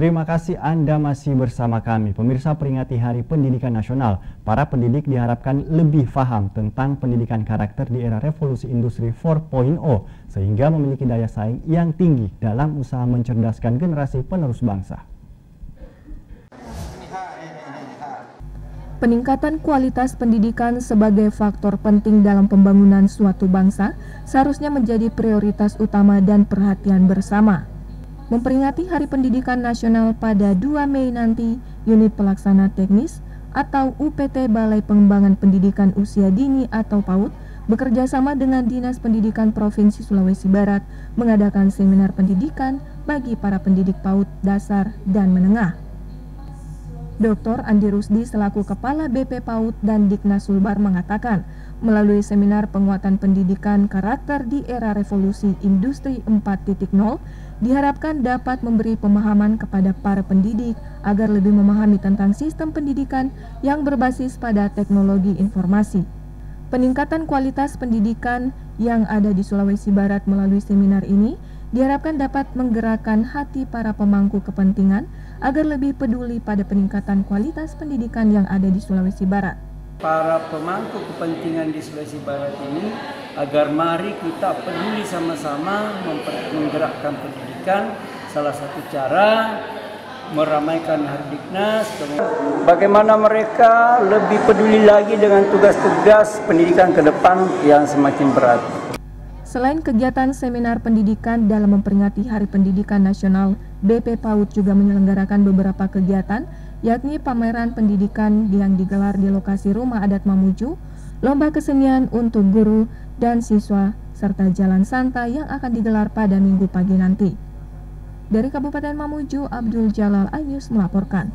Terima kasih Anda masih bersama kami. Pemirsa peringati Hari Pendidikan Nasional, para pendidik diharapkan lebih paham tentang pendidikan karakter di era revolusi industri 4.0 sehingga memiliki daya saing yang tinggi dalam usaha mencerdaskan generasi penerus bangsa. Peningkatan kualitas pendidikan sebagai faktor penting dalam pembangunan suatu bangsa seharusnya menjadi prioritas utama dan perhatian bersama. Memperingati Hari Pendidikan Nasional pada 2 Mei nanti, Unit Pelaksana Teknis atau UPT Balai Pengembangan Pendidikan Usia Dini atau PAUD bekerja sama dengan Dinas Pendidikan Provinsi Sulawesi Barat mengadakan seminar pendidikan bagi para pendidik PAUD dasar dan menengah. Dr. Andi Rusdi selaku Kepala BP PAUD dan Diknas Sulbar mengatakan, melalui seminar penguatan pendidikan karakter di era revolusi industri 4.0 diharapkan dapat memberi pemahaman kepada para pendidik agar lebih memahami tentang sistem pendidikan yang berbasis pada teknologi informasi. Peningkatan kualitas pendidikan yang ada di Sulawesi Barat melalui seminar ini diharapkan dapat menggerakkan hati para pemangku kepentingan agar lebih peduli pada peningkatan kualitas pendidikan yang ada di Sulawesi Barat para pemangku kepentingan di Sulawesi Barat ini agar mari kita peduli sama-sama menggerakkan pendidikan salah satu cara meramaikan Hardiknas. Bagaimana mereka lebih peduli lagi dengan tugas-tugas pendidikan ke depan yang semakin berat? Selain kegiatan seminar pendidikan dalam memperingati Hari Pendidikan Nasional, BP PAUD juga menyelenggarakan beberapa kegiatan yakni pameran pendidikan yang digelar di lokasi Rumah Adat Mamuju, lomba kesenian untuk guru dan siswa, serta jalan santai yang akan digelar pada minggu pagi nanti. Dari Kabupaten Mamuju, Abdul Jalal Ayus melaporkan.